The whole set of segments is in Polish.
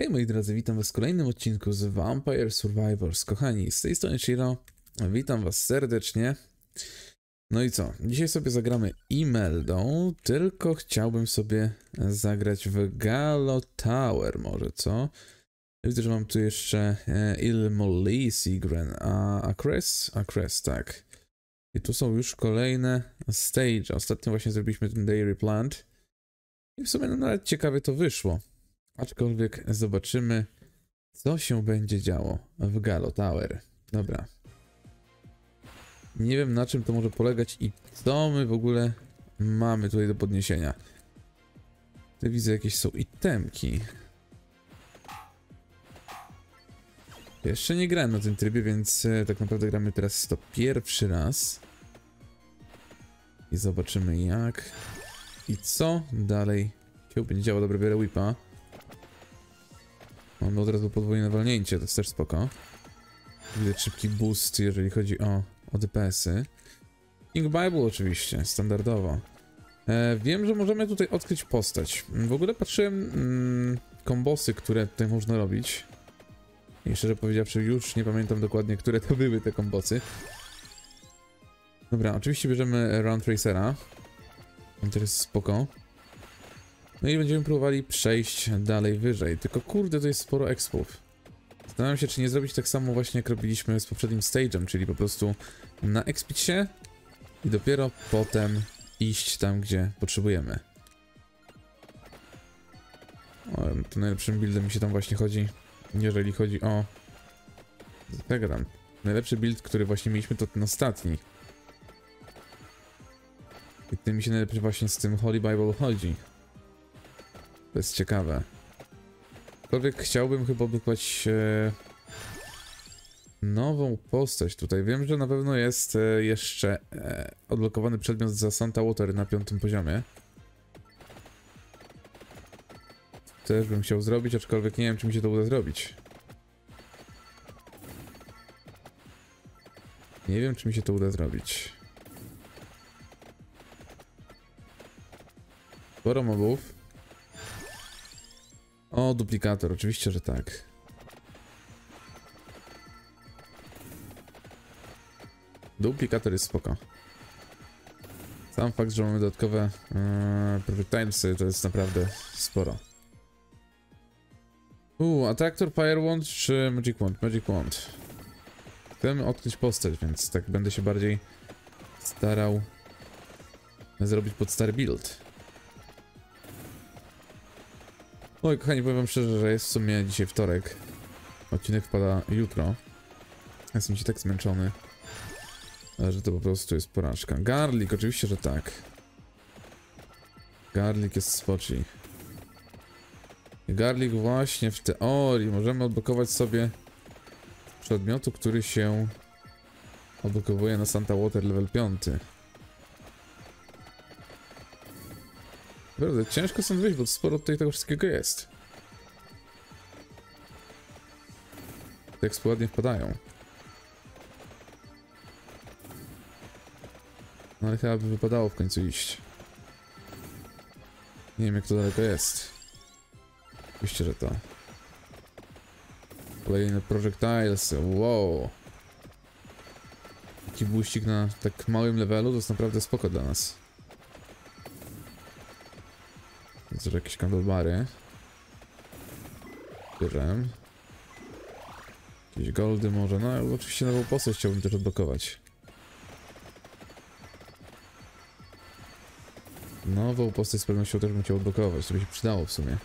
Hej moi drodzy, witam was w kolejnym odcinku z Vampire Survivors. Kochani, z tej strony Shiro, witam was serdecznie. No i co, dzisiaj sobie zagramy Imeldą, tylko chciałbym sobie zagrać w Galo Tower może, co? Widzę, że mam tu jeszcze e, Ilmoli, Sigren, a Akres? Akres, tak. I tu są już kolejne stage. Ostatnio właśnie zrobiliśmy ten Dairy Plant. I w sumie no, nawet ciekawie to wyszło. Aczkolwiek zobaczymy, co się będzie działo w Galo Tower. Dobra. Nie wiem na czym to może polegać i co my w ogóle mamy tutaj do podniesienia. Tu widzę jakieś są itemki. Jeszcze nie grałem na tym trybie, więc e, tak naprawdę gramy teraz to pierwszy raz. I zobaczymy jak i co dalej się będzie działo. Dobra, biorę whipa. Mamy od razu podwójne walnięcie, to jest też spoko. Widać szybki boost, jeżeli chodzi o, o DPS-y. King Bible oczywiście, standardowo. E, wiem, że możemy tutaj odkryć postać. W ogóle patrzyłem mm, kombosy, które tutaj można robić. I szczerze powiedziawszy, już nie pamiętam dokładnie, które to były te kombosy. Dobra, oczywiście bierzemy Round Tracera. On też jest spoko. No i będziemy próbowali przejść dalej wyżej. Tylko kurde, to jest sporo expów. Zastanawiam się, czy nie zrobić tak samo właśnie, jak robiliśmy z poprzednim stage'em, czyli po prostu na expić się i dopiero potem iść tam, gdzie potrzebujemy. O, to najlepszym buildem mi się tam właśnie chodzi, jeżeli chodzi o Telegram. Najlepszy build, który właśnie mieliśmy, to ten ostatni. I tym mi się najlepiej właśnie z tym Holy Bible chodzi. To jest ciekawe. Aczkolwiek chciałbym chyba odblokować e, nową postać tutaj. Wiem, że na pewno jest e, jeszcze e, odblokowany przedmiot za Santa Water na piątym poziomie. Też bym chciał zrobić, aczkolwiek nie wiem, czy mi się to uda zrobić. Nie wiem, czy mi się to uda zrobić. Sporo mobów. O, duplikator, oczywiście, że tak. Duplikator jest spoko. Sam fakt, że mamy dodatkowe yy, projectilesy, to jest naprawdę sporo. Uuu, Attractor, Fire Wand czy Magic Wand? Magic Wand. Chcemy odkryć postać, więc tak będę się bardziej starał zrobić pod stary build. Oj, kochani, powiem szczerze, że jest w sumie dzisiaj wtorek. Odcinek wpada jutro. Jestem ci tak zmęczony, że to po prostu jest porażka. Garlic, oczywiście, że tak. Garlic jest spoczy. Garlic właśnie w teorii możemy odblokować sobie przedmiotu, który się odblokowuje na Santa Water level 5. Naprawdę, ciężko stąd wyjść, bo sporo tutaj tego wszystkiego jest. Te ekspy ładnie wpadają. No ale chyba by wypadało w końcu iść. Nie wiem jak to daleko jest. Oczywiście, że to. Kolejne projectiles, wow. Taki buścik na tak małym levelu to jest naprawdę spoko dla nas. Widzę, że jakieś kandelbary. Bierzemy. Jakieś goldy może. No, oczywiście nową postać chciałbym też odblokować. Nową postać z pewnością też bym chciał odblokować. To by się przydało w sumie.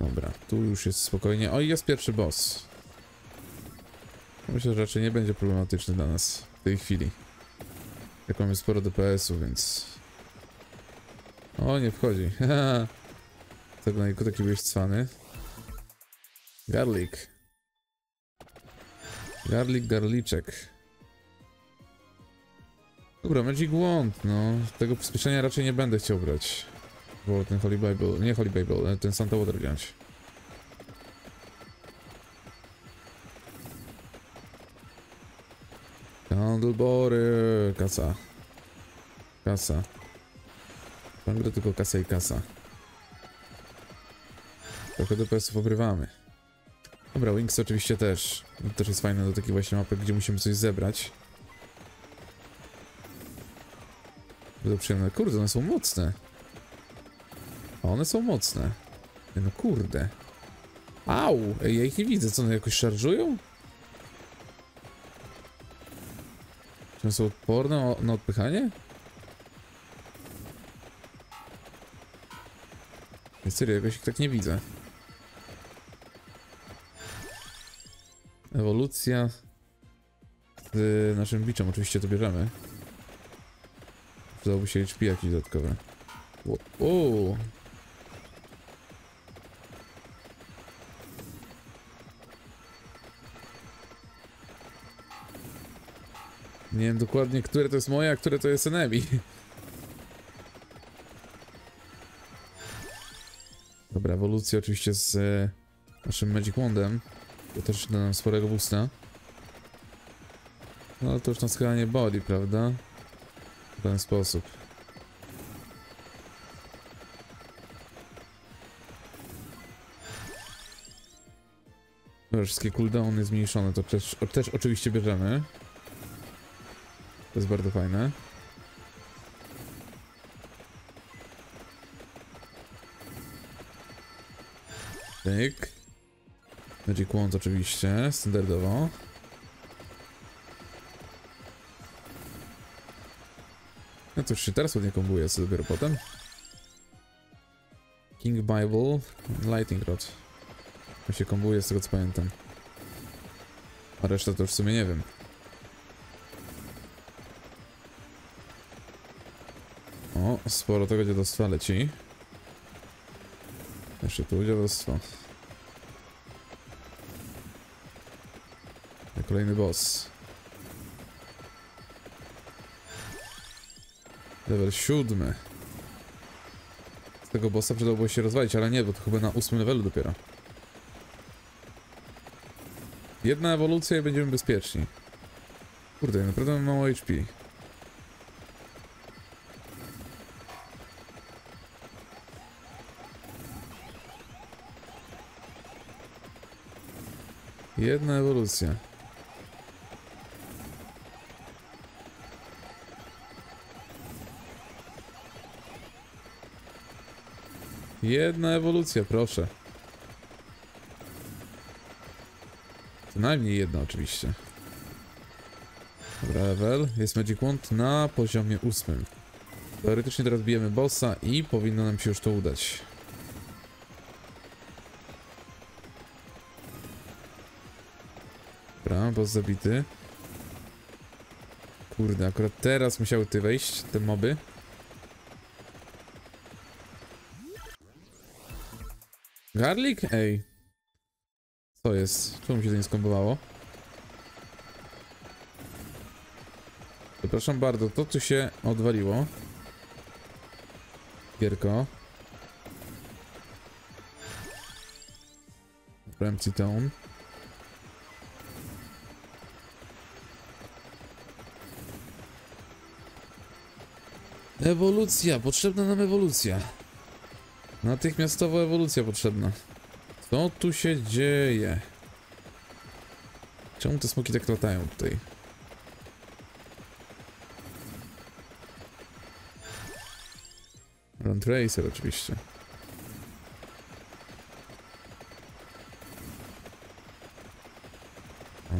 Dobra, tu już jest spokojnie. O, i jest pierwszy boss. Myślę, że raczej nie będzie problematyczny dla nas w tej chwili. Jak mamy sporo DPS-u, więc... O, nie wchodzi. Tego na taki byłeś cwany. Garlic. Garlic, garliczek. Dobra, Magic Wand, no. Tego przyspieszenia raczej nie będę chciał brać. Bo ten Holy Bible, nie Holy Bible, ten Santa Water wziąć. Handlebory, kasa. Kasa. Ciągle tylko kasa i kasa. Trochę DPS-ów obrywamy. Dobra, Wings oczywiście też. To też jest fajne do takiej właśnie mapy, gdzie musimy coś zebrać. Bardzo przyjemne. Kurde, one są mocne. A one są mocne. No kurde. Au! Ja ich nie widzę. Co one jakoś szarżują? Czy one są odporne na odpychanie? Nie, serio, jakoś ich tak nie widzę. Ewolucja z naszym biczem, oczywiście to bierzemy. Przydałoby się HP jakieś dodatkowe. O, Nie wiem dokładnie, które to jest moje, a które to jest enemy. Dobra, ewolucja oczywiście z e, naszym Magic Wandem. To też da nam sporego boosta. No to już nas chyba nie boli, prawda? W ten sposób. Dobra, wszystkie cooldowny zmniejszone, to też, też oczywiście bierzemy. To jest bardzo fajne. Tyk. Magic Wand oczywiście, standardowo. No już się teraz ładnie kombuje, co dopiero potem. King Bible, Lightning Rod. To się kombuje z tego co pamiętam. A reszta to już w sumie nie wiem. O, sporo tego dziadostwa leci. Jeszcze tu dziadostwo. Kolejny boss. Level siódmy. Z tego bossa przydałoby się rozwalić, ale nie, bo to chyba na ósmym levelu dopiero. Jedna ewolucja i będziemy bezpieczni. Kurde, naprawdę mam mało HP. Jedna ewolucja. Jedna ewolucja, proszę. Co najmniej jedna oczywiście. Dobra, level. Jest Magic Wand na poziomie ósmym. Teoretycznie teraz bijemy bossa i powinno nam się już to udać. Dobra, boss zabity. Kurde, akurat teraz musiały ty wejść, te moby. Garlic? Ej. Co jest? Czemu się to nie skombowało? Przepraszam bardzo, to tu się odwaliło. Gierko. Empty Town. Ewolucja, potrzebna nam ewolucja. Natychmiastowa ewolucja potrzebna. Co tu się dzieje? Czemu te smoki tak latają tutaj? Run Tracer oczywiście.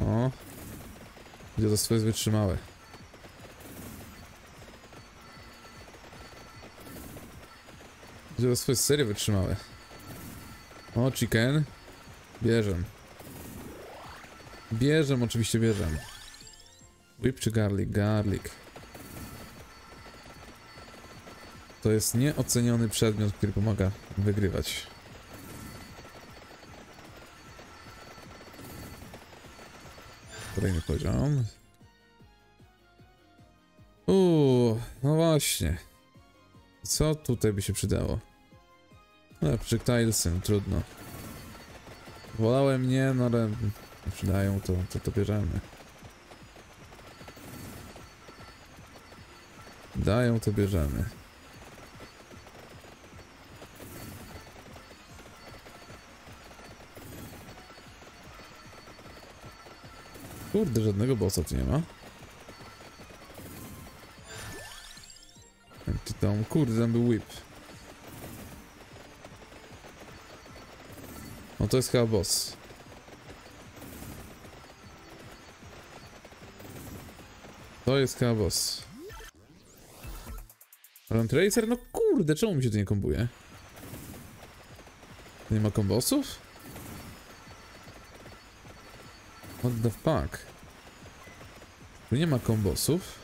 O. Dziadostwo jest wytrzymałe. Dziadostwo jest serio wytrzymałe. O, chicken. Bierzem. Bierzem, oczywiście bierzem. Whip czy garlic? Garlic. To jest nieoceniony przedmiot, który pomaga wygrywać. Kolejny poziom. Uuu, no właśnie. Co tutaj by się przydało? No, projectilesem, trudno. Wolałem nie, no ale jeśli dają, to, to, to bierzemy. Dają, to bierzemy. Kurde, żadnego bossa tu nie ma. Tam, kurde, tam był whip. No to jest chyba boss. To jest chyba boss. Run Tracer? No kurde, czemu mi się to nie kombuje? Nie ma kombosów? What the fuck? Tu nie ma kombosów.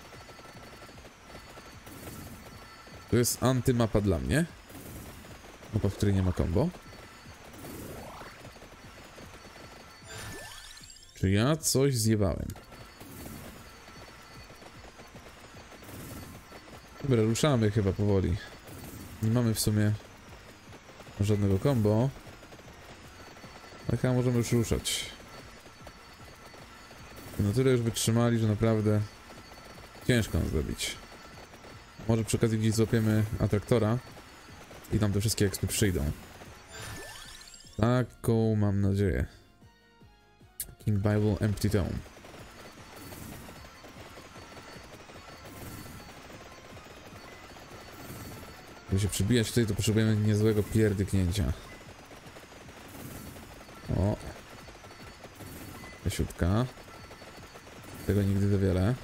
To jest antymapa dla mnie. Mapa, w której nie ma kombo. Czy ja coś zjewałem? Dobra, ruszamy chyba powoli. Nie mamy w sumie żadnego combo. Ale chyba możemy już ruszać. Na tyle już wytrzymali, że naprawdę ciężko nas zabić. Może przy okazji gdzieś złapiemy atraktora i tam te wszystkie ekspy przyjdą. Taką mam nadzieję. King Bible Empty Tome. Żeby się przybijać tutaj, to potrzebujemy niezłego pierdyknięcia. O. Lesiutka. Tego nigdy za wiele.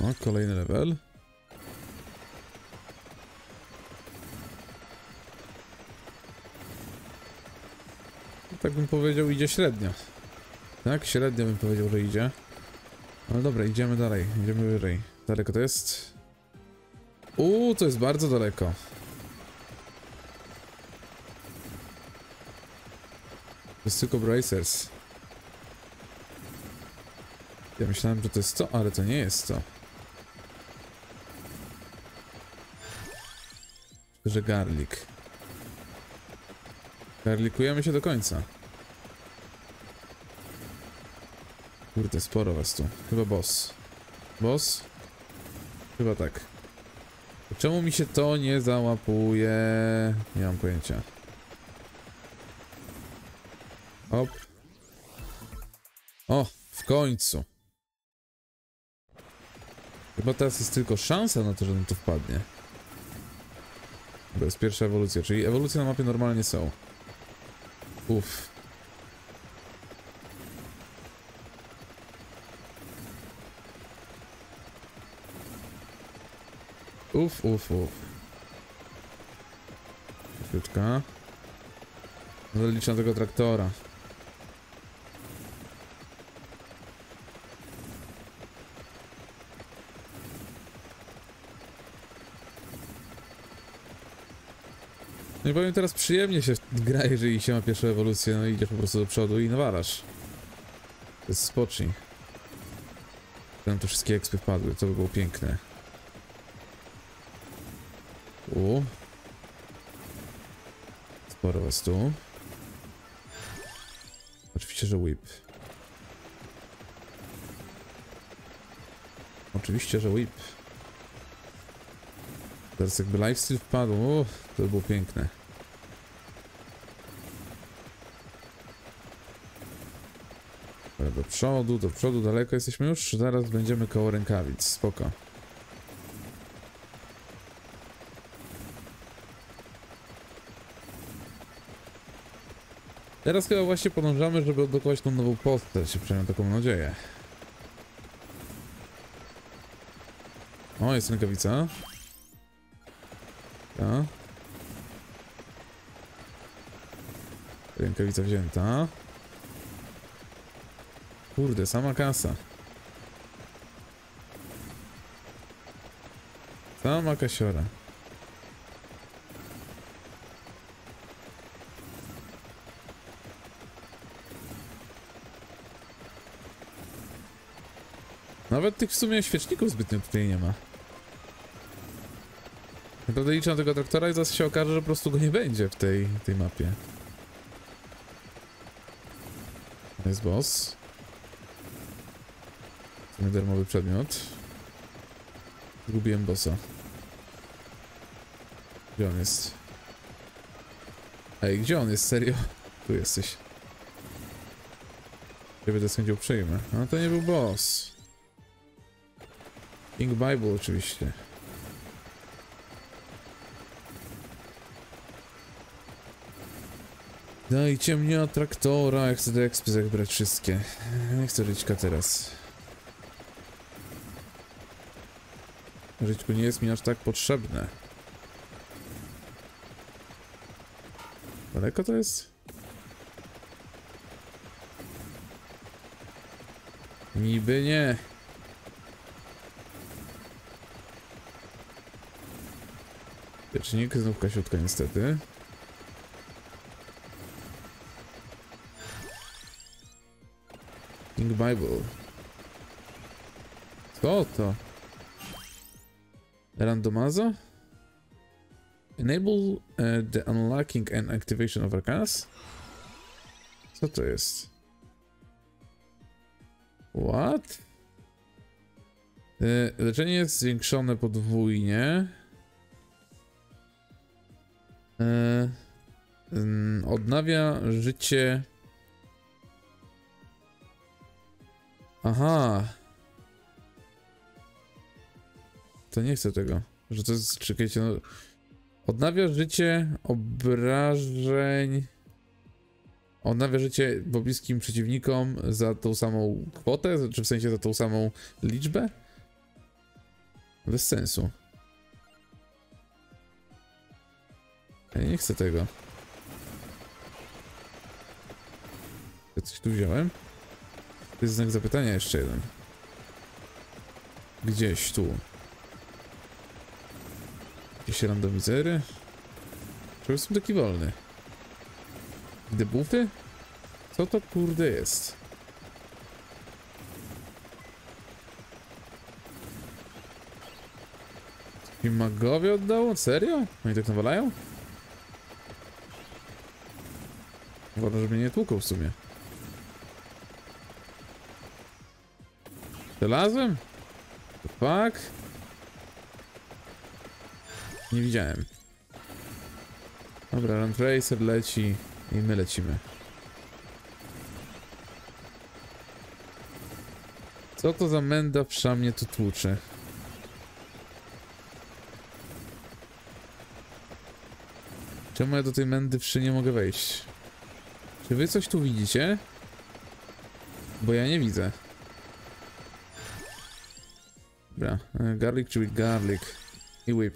O, kolejny level. Tak bym powiedział, idzie średnio. Tak, średnio bym powiedział, że idzie. Ale dobra, idziemy dalej, idziemy wyżej. Daleko to jest? Uuu, to jest bardzo daleko. To jest tylko Bracers. Ja myślałem, że to jest to, ale to nie jest to. Że garlik. Garlikujemy się do końca. Kurde, sporo was tu. Chyba boss. Boss? Chyba tak. Czemu mi się to nie załapuje? Nie mam pojęcia. Hop. O, w końcu. Chyba teraz jest tylko szansa na to, że nam to wpadnie. To jest pierwsza ewolucja, czyli ewolucje na mapie normalnie są. Uff. Uf, uf, uf. Krótka. No na tego traktora. No i powiem teraz przyjemnie się gra, jeżeli się ma pierwszą ewolucję, no idziesz po prostu do przodu i nawalasz. To jest spocznij. Tam tu wszystkie ekspy wpadły, to by było piękne. U. Sporo was tu. Oczywiście, że whip. Oczywiście, że whip. Teraz jakby lifesteal wpadł, o, to by było piękne. Dobra, do przodu, do przodu, daleko jesteśmy już? Zaraz będziemy koło rękawic, spoko. Teraz chyba właśnie podążamy, żeby odblokować tą nową postać, przynajmniej taką nadzieję. O, jest rękawica. Ta. Rękawica wzięta. Kurde, sama kasa. Sama kasiora. Nawet tych w sumie świeczników zbytnio tutaj nie ma. Naprawdę liczę na tego traktora i zaraz się okaże, że po prostu go nie będzie w tej, tej mapie. Jest boss. To darmowy przedmiot. Zgubiłem bossa. Gdzie on jest? Ej, gdzie on jest? Serio? Tu jesteś. Ciebie to chęcią przyjmę. No to nie był boss. King Bible oczywiście. Dajcie mnie od traktora, ja chcę do ekspy zabrać wszystkie. Nie chcę ryćka teraz. Żyćku nie jest mi aż tak potrzebne. Daleko to jest? Niby nie. Piecznik, znów kasiutka niestety. King Bible. Co to? Randomazo? Enable uh, the unlocking and activation of arcanas? Co to jest? What? Y, leczenie jest zwiększone podwójnie. Ym, odnawia życie. Aha. To nie chcę tego. Że to jest. Czekajcie, no. Odnawia życie obrażeń. Odnawia życie pobliskim przeciwnikom za tą samą kwotę, czy w sensie za tą samą liczbę? Bez sensu. Ja nie chcę tego. Ja coś tu wziąłem? To jest znak zapytania jeszcze jeden. Gdzieś tu. Jakieś randomizery? Czemu jestem taki wolny? Debuffy? Co to kurde jest? I magowie oddało? Serio? Oni tak nawalają? Uważam, żeby mnie nie tłuką w sumie. Znalazłem? Fuck? Nie widziałem. Dobra, Land leci i my lecimy. Co to za menda wsza mnie tu tłucze? Czemu ja do tej mędy wszy nie mogę wejść? Czy wy coś tu widzicie? Bo ja nie widzę. Dobra, e, garlic czyli garlic. I whip.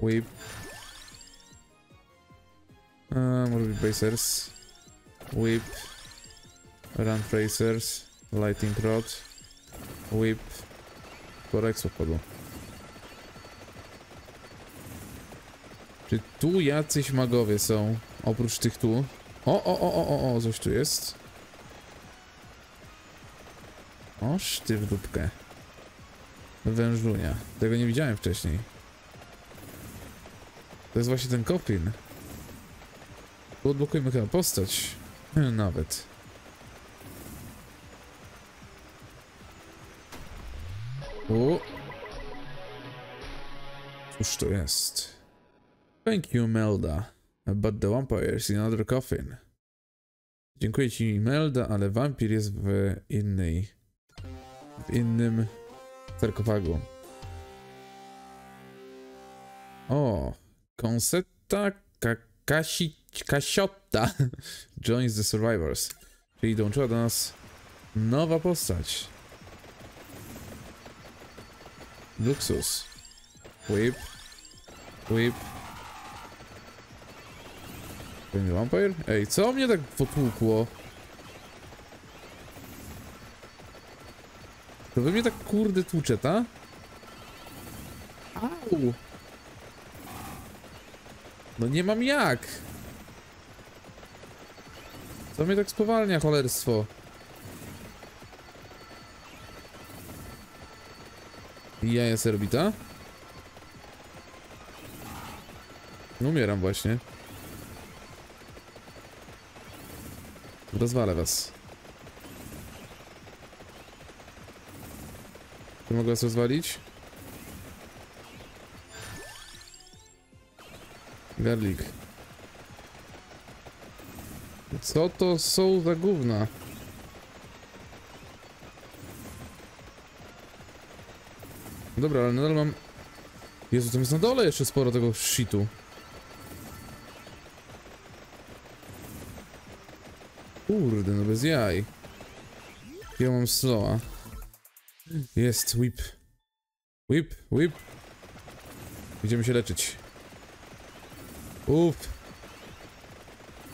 Whip. A, może być bracers. Whip. Run tracers. Lighting rod. Whip. Korek padło. Czy tu jacyś magowie są? Oprócz tych tu. O, o, o, o, o, coś tu jest. O, sztyw dupkę. Wężunia. Tego nie widziałem wcześniej. To jest właśnie ten Coffin. Tu odblokujemy chyba postać. Nawet. O! Cóż to jest? Thank you, Melda. But the vampire is in another coffin. Dziękuję ci, Melda, ale wampir jest w innej... w innym sarkofagu. O! Konsetta Kakashi... Kasiotta joins the survivors. Czyli dołączyła do nas nowa postać. Luxus. Whip. Whip. Pewnie vampire? Ej, co mnie tak potłukło? To wy mnie tak kurde tłucze, ta? Au! No nie mam jak! Co mnie tak spowalnia, cholerstwo? Jaja serbita? No umieram właśnie. Rozwalę was. Czy mogę was rozwalić? Garlic. Co to są za gówna? Dobra, ale nadal mam... Jezu, tam jest na dole jeszcze sporo tego shitu. Kurde, no bez jaj. Ja mam slowa. Jest, whip. Whip, whip. Idziemy się leczyć. Uff.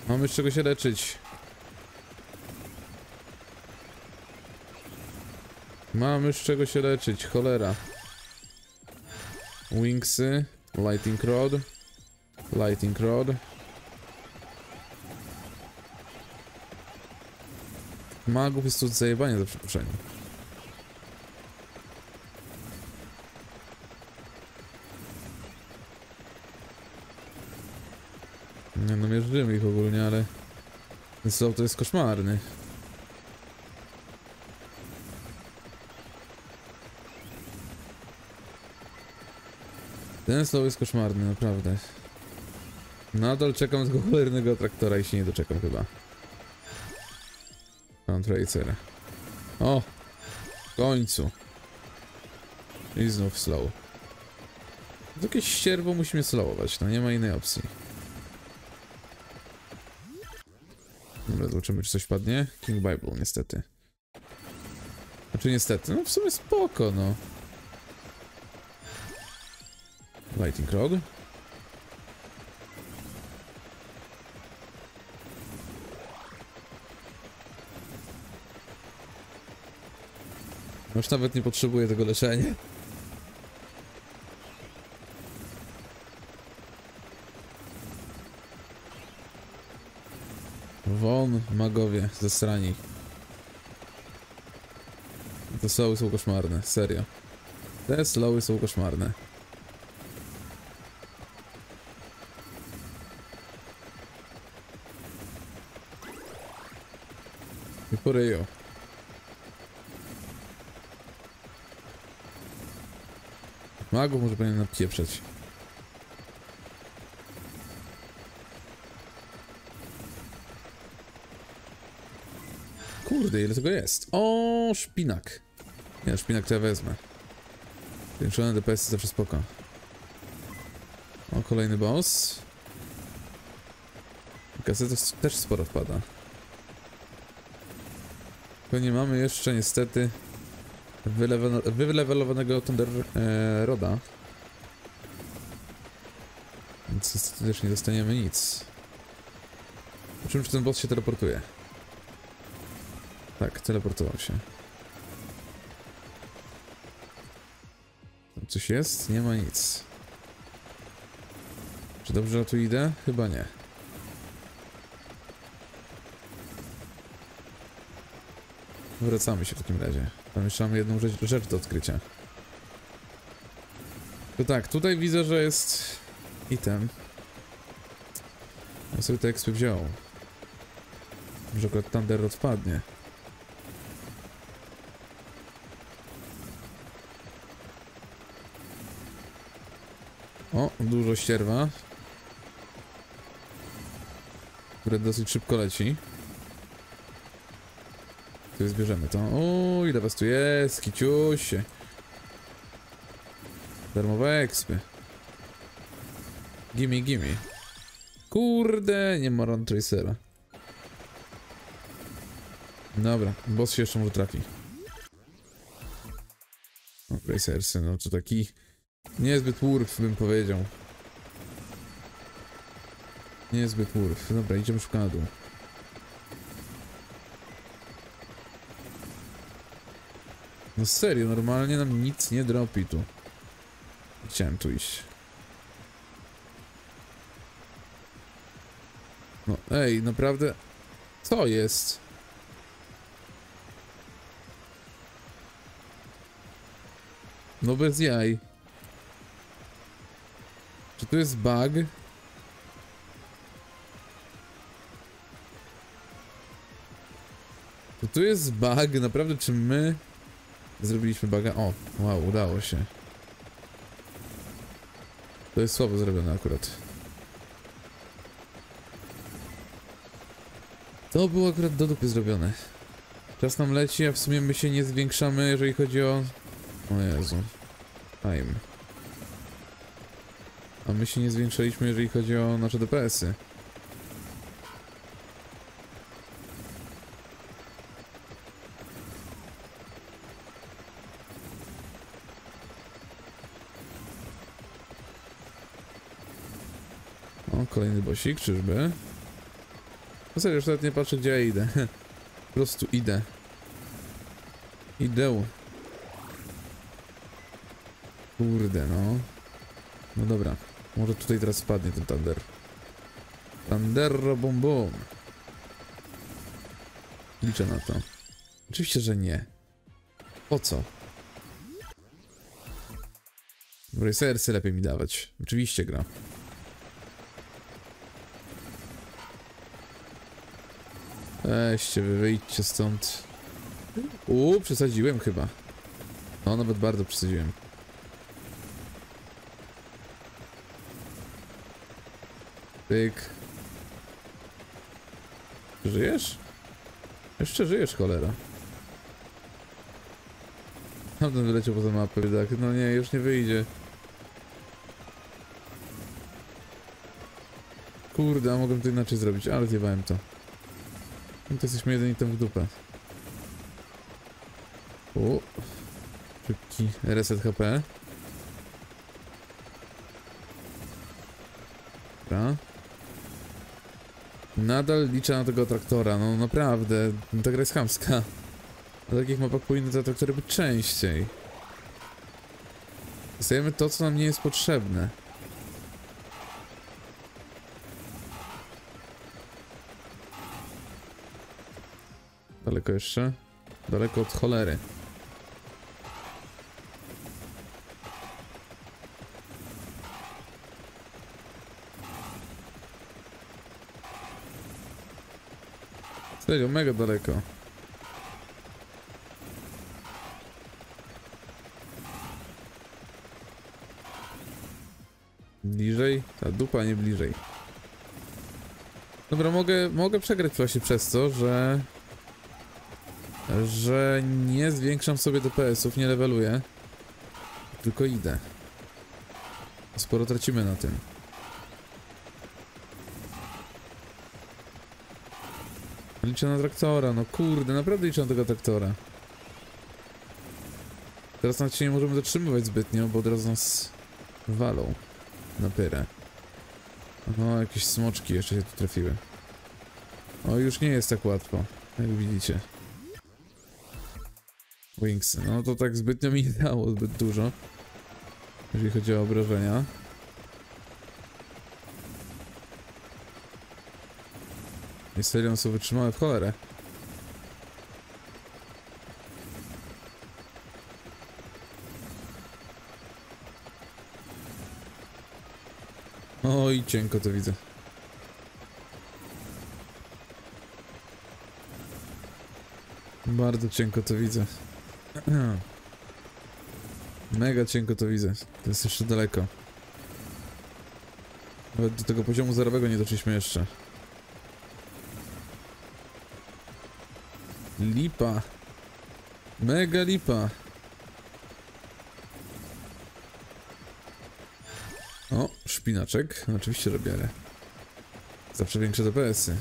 Mamy z czego się leczyć. Mamy z czego się leczyć, cholera. Wingsy, Lighting Rod, Lighting Rod. Magów jest tu zajebanie za przeproszenie. Nie no, mierzymy ich ogólnie, ale... Slow to jest koszmarny. Ten slow jest koszmarny, naprawdę. Nadal czekam tego cholernego traktora i się nie doczekam chyba. Front Racer. O! W końcu. I znów slow. To jakieś ścierwo musimy slowować, no nie ma innej opcji. Dobra, zobaczymy czy coś padnie. King Bible, niestety. Znaczy niestety, no w sumie spoko, no. Lighting Rod. Już nawet nie potrzebuję tego leczenia. Won, magowie, zesrani. Te slowy są koszmarne, serio. Te slowy są koszmarne. I. Magów może powinien napieprzeć. Kurde, ile tego jest? O, szpinak. Nie, szpinak to ja wezmę. Zwiększone DPS zawsze spoko. O, kolejny boss. Kaseta też sporo wpada. Tylko nie mamy jeszcze niestety wylewe- wylewelowanego Thunder e, Roda. Więc też nie dostaniemy nic. Zobaczymy, czy ten boss się teleportuje. Tak, teleportował się. Tam coś jest? Nie ma nic. Czy dobrze tu idę? Chyba nie. Wracamy się w takim razie. Tam jeszcze jedną rzecz, rzecz do odkrycia. To tak, tutaj widzę, że jest item. Ja sobie te ekspy wziął. Może akurat Thunder odpadnie. O, dużo ścierwa. Które dosyć szybko leci. Tu zbierzemy to. O, ile was tu jest, kiciusie. Darmowe ekspy. Gimme, gimme. Kurde, nie ma run tracera. Dobra, boss się jeszcze może trafi. O, tracersy, no to taki niezbyt wurf bym powiedział. Niezbyt wurf. Dobra, idziemy szybko na dół. No serio, normalnie nam nic nie dropi tu. Chciałem tu iść. No ej, naprawdę... Co jest? No bez jaj. Czy tu jest bug? To tu jest bug, naprawdę czy my Zrobiliśmy baga... O, wow, udało się. To jest słabo zrobione akurat. To było akurat do dupy zrobione. Czas nam leci, a w sumie my się nie zwiększamy, jeżeli chodzi o... O Jezu. Time. A my się nie zwiększaliśmy, jeżeli chodzi o nasze DPS-y. Kolejny bosik, czyżby? No serio, już nawet nie patrzę, gdzie ja idę. po prostu idę. Idę. Kurde, no. No dobra. Może tutaj teraz spadnie ten Thunder. Thunderro bum bum. Liczę na to. Oczywiście, że nie. Po co? Dobra, serce lepiej mi dawać. Oczywiście gra. Weźcie, wy wyjdźcie stąd. Uuu, przesadziłem chyba. No, nawet bardzo przesadziłem. Tyk. Żyjesz? Jeszcze żyjesz, cholera. Tamten wyleciał poza mapę, biedak. No nie, już nie wyjdzie. Kurde, a mogłem to inaczej zrobić, ale zjebałem to. No to jesteśmy jeden item w dupę. O. Szybki reset HP. Dobra. Nadal liczę na tego traktora, no naprawdę, ta gra jest chamska. Na takich mapach powinny te traktory być częściej. Dostajemy to, co nam nie jest potrzebne. Daleko jeszcze? Daleko od cholery. Serio, mega daleko. Bliżej? Ta dupa nie bliżej. Dobra, mogę, mogę przegrać właśnie przez to, że że nie zwiększam sobie DPS-ów, nie leveluję, tylko idę. Sporo tracimy na tym. Liczę na traktora, no kurde, naprawdę liczę na tego traktora. Teraz nawet się nie możemy zatrzymywać zbytnio, bo od razu nas walą na pyrę. No, jakieś smoczki jeszcze się tu trafiły. O, już nie jest tak łatwo, jak widzicie. Wingsy. No to tak zbytnio mi nie dało zbyt dużo. Jeżeli chodzi o obrażenia. I serio są wytrzymałe w cholerę. Oj, cienko to widzę. Bardzo cienko to widzę. Mega cienko to widzę. To jest jeszcze daleko. Nawet do tego poziomu zerowego nie doszliśmy jeszcze. Lipa. Mega lipa. O, szpinaczek. Oczywiście, że biorę. Zawsze większe DPS-y.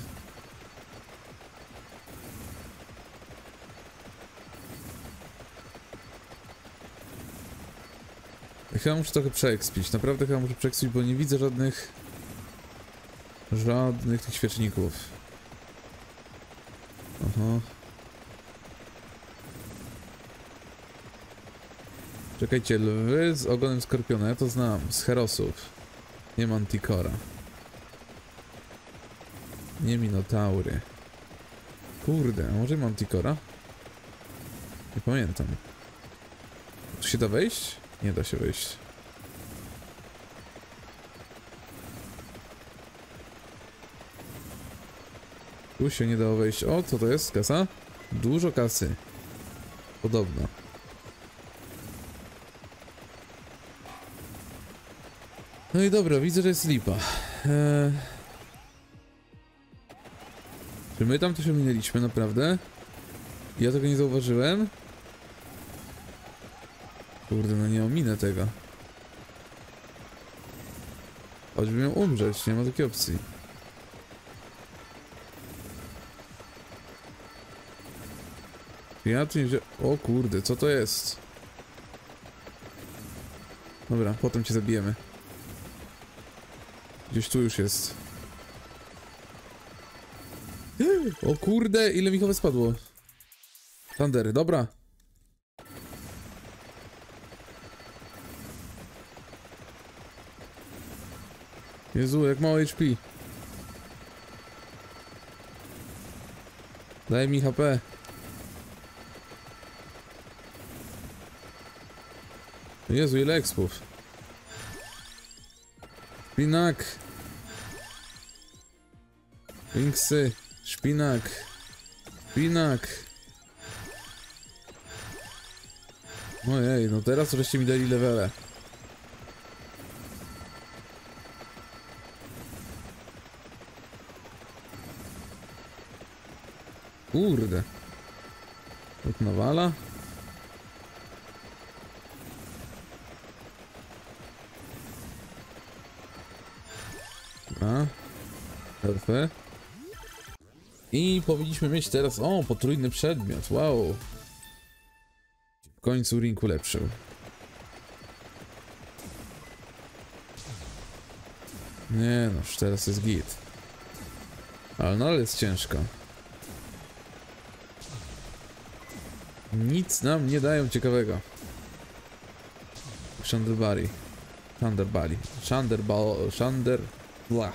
Chyba muszę trochę przeekspić, naprawdę chyba muszę przeekspić, bo nie widzę żadnych... Żadnych tych świeczników. Aha. Czekajcie, lwy z ogonem skorpiona, ja to znam, z herosów. Nie mantikora. Nie minotaury. Kurde, a może mantikora? Nie pamiętam. Tu się da wejść? Nie da się wejść. Tu się nie dało wejść. O, co to jest? Kasa? Dużo kasy. Podobno. No i dobra, widzę, że jest lipa. Eee... Czy my tam też minęliśmy, naprawdę? Ja tego nie zauważyłem? Kurde, no nie ominę tego. Choćbym miał umrzeć, nie ma takiej opcji. Nie wzię... O kurde, co to jest? Dobra, potem cię zabijemy. Gdzieś tu już jest. O kurde, ile mi chyba spadło. Thunder, dobra. Jezu, jak mało HP. Daj mi HP. Jezu, ile expów. Szpinak. Winksy. Szpinak. Szpinak. Ojej, no teraz wreszcie mi dali levele. Kurde. Od nawala. A. I powinniśmy mieć teraz, o, potrójny przedmiot, wow. W końcu Ring ulepszył. Nie no, już teraz jest git. Ale nadal jest ciężko. Nic nam nie dają ciekawego. Chandelbari. Chandelbari. Chanderbal... Chander... Bla.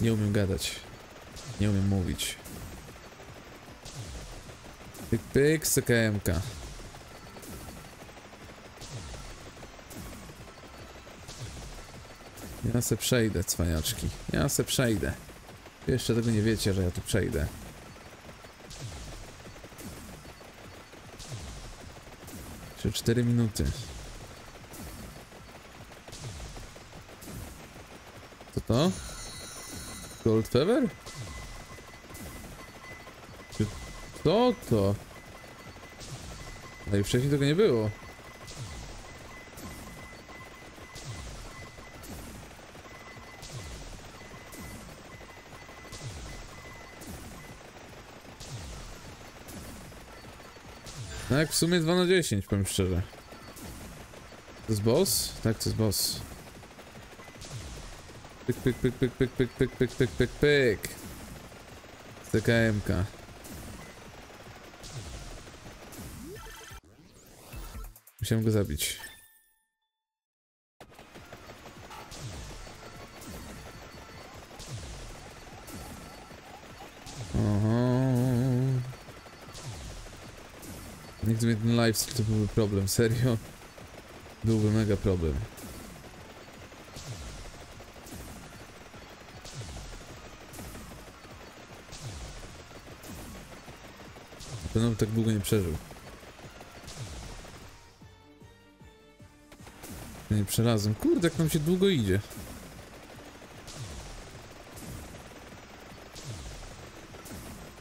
Nie umiem gadać. Nie umiem mówić. Pyk, pyk, CKMK. Ja se przejdę, cwaniaczki. Ja se przejdę. Jeszcze tego nie wiecie, że ja tu przejdę. Jeszcze 4 minuty. Co to? Gold? Czy co to? No i wcześniej tego nie było. Jak w sumie 2 na 10, powiem szczerze. To jest boss? Tak, to jest boss. Pyk, pyk, pyk, pyk, pyk, pyk, pyk, pyk, pyk, pyk, pyk. CKMK. Musiałem go zabić. Nigdy mnie ten lifestyle to byłby problem, serio. Byłby mega problem. Pewno tak długo nie przeżył. Nie przelazłem. Kurde, jak nam się długo idzie.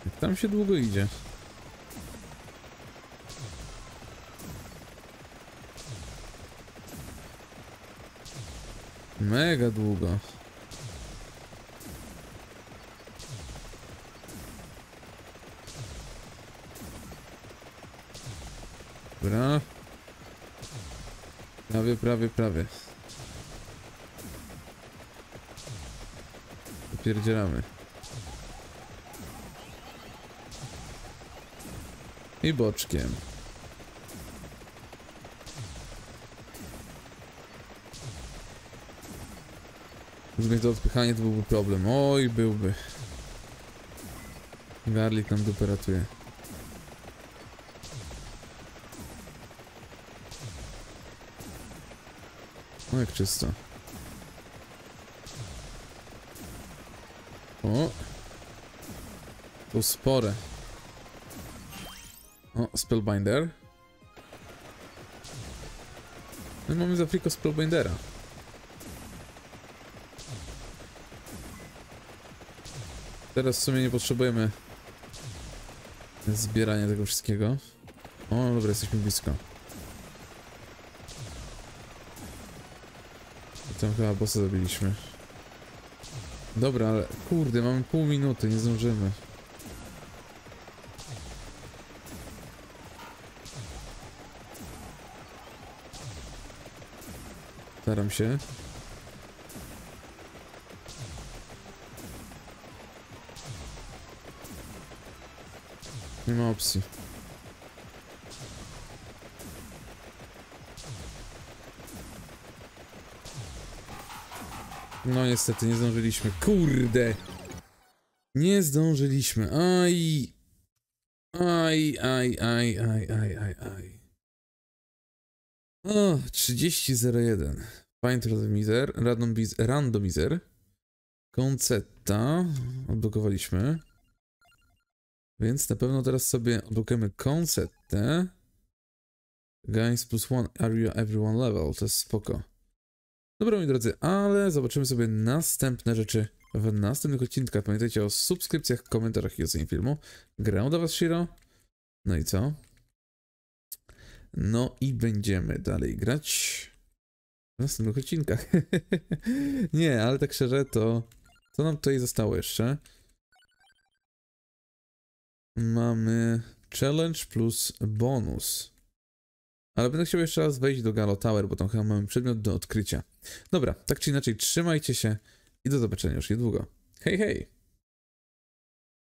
Jak tam się długo idzie. Mega długo. Dobra. Prawie, prawie, prawie. Popierdzielamy. I boczkiem. Gdyby to odpychanie to byłby problem. Oj, byłby. Garlic nam dupę ratuje. O, jak czysto. O! To spore. O, Spellbinder. No mamy z Afriko Spellbindera. Teraz w sumie nie potrzebujemy zbierania tego wszystkiego. O, dobra, jesteśmy blisko. I Tam chyba bossa zabiliśmy. Dobra, ale kurde, mamy pół minuty, nie zdążymy. Staram się. Nie ma opcji. No niestety, nie zdążyliśmy. Kurde! Nie zdążyliśmy. Aj! Aj, aj, aj, aj, aj, aj, aj. O, 30.01. Find randomizer, randomizer, randomizer. Koncetta. Odblokowaliśmy. Więc na pewno teraz sobie odblokujemy konceptę. Guys plus one area everyone level. To jest spoko. Dobra, moi drodzy, ale zobaczymy sobie następne rzeczy w następnych odcinkach. Pamiętajcie o subskrypcjach, komentarzach i ocenie filmu. Grę dla was, Shiro. No i co? No i będziemy dalej grać w następnych odcinkach. Nie, ale tak szczerze, to co nam tutaj zostało jeszcze? Mamy challenge plus bonus. Ale będę chciał jeszcze raz wejść do Galo Tower, bo tam chyba mamy przedmiot do odkrycia. Dobra, tak czy inaczej, trzymajcie się i do zobaczenia już niedługo. Hej, hej!